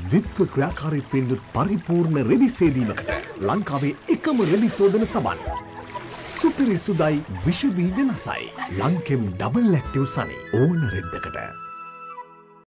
ද්විත්ව ක්‍රියාකාරීත්වයෙන් යුත් පරිපූර්ණ රෙදිසේදීමකට ලංකාවේ එකම රෙදිසෝදන සබන්. සුපිරි සුදයි විෂබීජ නසයි. ලංකෙම් ඩබල් ඇක්ටිව් සනි ඕන රෙද්දකට.